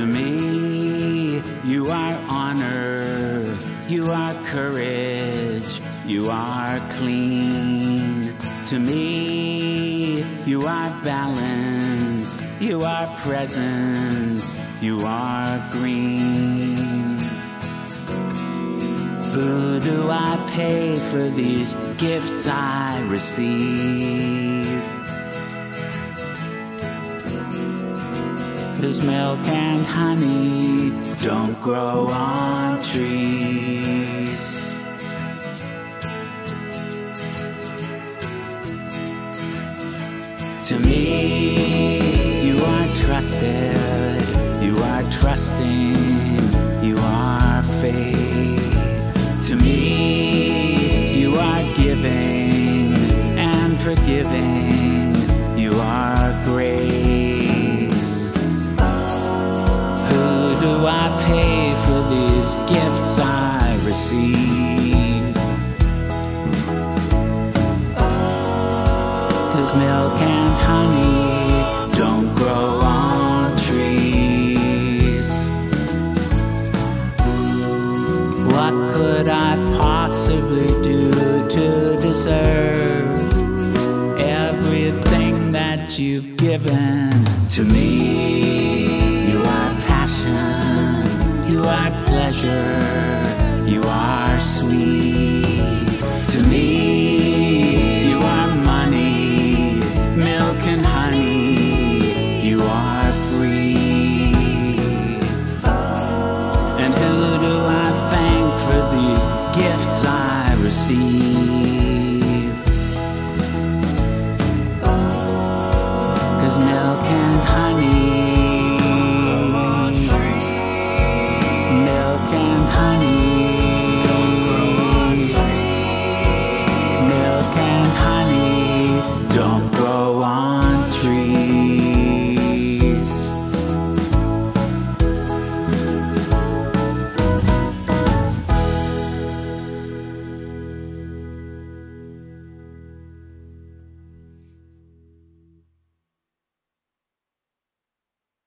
To me, you are honor, you are courage, you are clean. To me, you are balance, you are presence, you are green. Who do I pay for these gifts I receive? Cause milk and honey don't grow on trees. To me, you are trusted, you are trusting, you are faith. To me, you are giving and forgiving, I pay for these gifts I receive? Cause milk and honey don't grow on trees. What could I possibly do to deserve everything that you've given to me? pleasure. You are sweet to me. You are money, milk and honey. You are free. And who do I thank for these gifts I receive? Cause milk and honey.